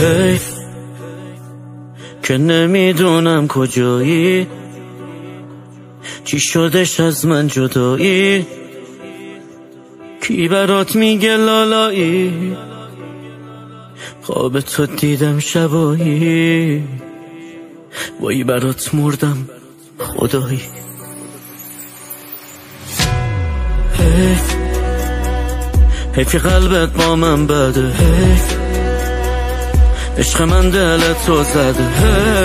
حیف که نمی‌دونم کجایی. چی شدش از من جدایی؟ کی برات میگه لالایی؟ خواب تو دیدم شبایی. وای برات مردم خدایی. حیف حیفی قلبت با من بده. حیف عشق من دلت تو زده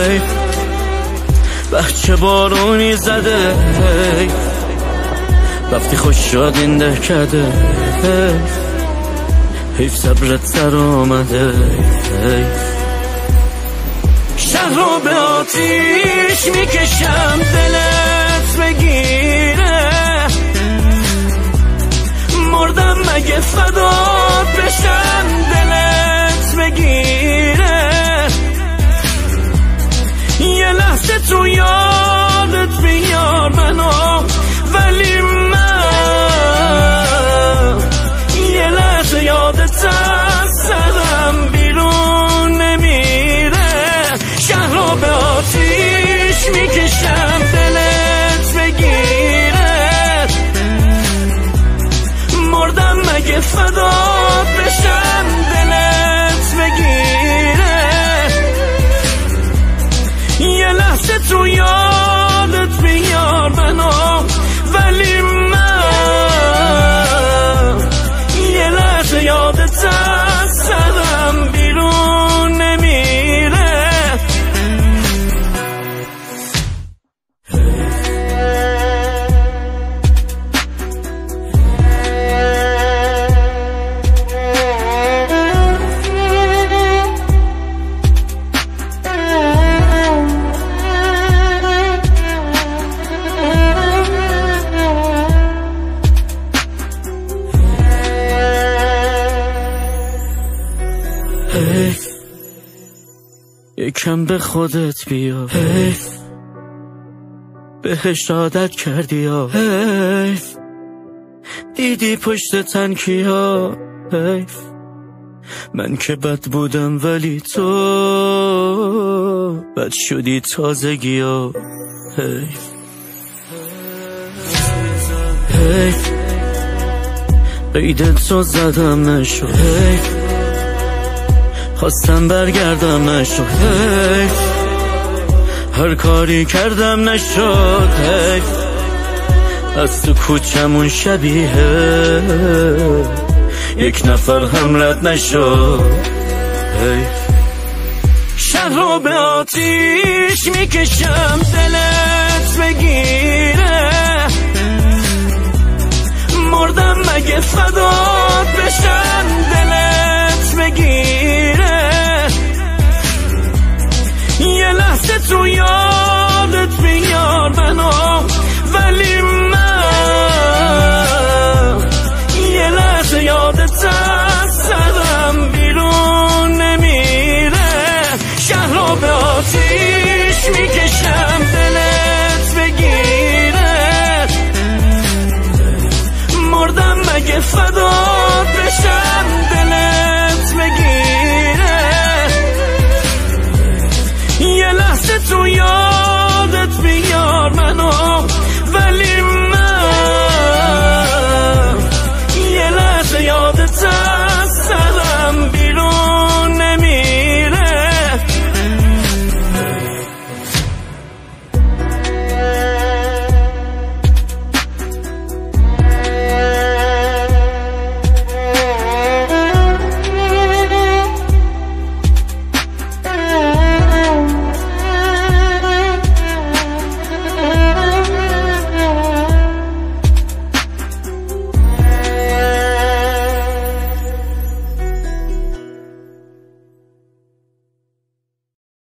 حیف بچه بارونی زده حیف رفتی خوش شد این دهکده حیف حیف صبرت سر آمده حیف شهر رو به آتیش می‌کشم مگه فدات بشم دلت بگیره. یه لحظه تو یادت بیار منو ولی من یه لحظه یادت یکم به خودت بیا. حیف. بهش عادت کردی یا حیف. دیدی پشت تنکیا حیف. من که بد بودم ولی تو بد شدی تازگی ها. حیف. حیف. قید تو زدم نشد حیف. خواستم برگردم نشد هر کاری کردم نشد از تو کوچمون شبیه. یک نفر هم رد نشد. شهر رو به آتیش می‌کشم دلت بگیره. 自由。